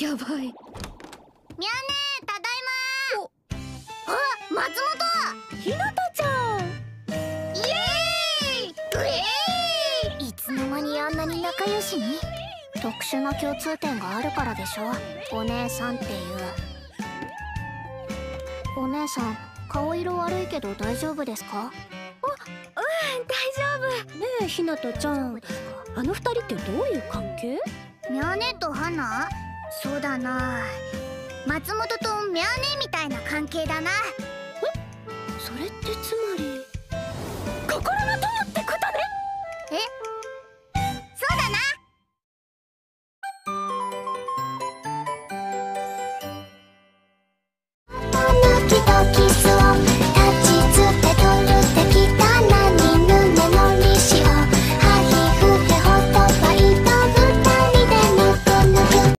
やばい。みゃねただいまあ松本。ひなたちゃん。イエーイ。いつの間にあんなに仲良しに？特殊な共通点があるからでしょ。お姉さんっていう。お姉さん顔色悪いけど大丈夫ですか？あうん大丈夫。ねえひなたちゃん。あの二人ってどういう関係？ミャネとハナ？そうだな。松本とミャーネみたいな関係だな。え？それってつまり？